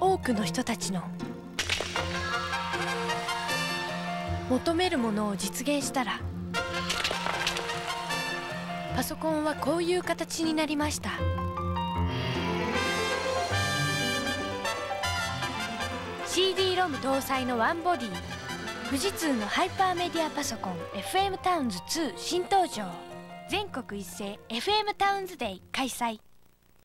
多くの人たちの求めるものを実現したらパソコンはこういう形になりました。CD ロム搭載のワンボディ富士通のハイパーメディアパソコン FM タウンズ2新登場。全国一斉 FM タウンズデイ開催。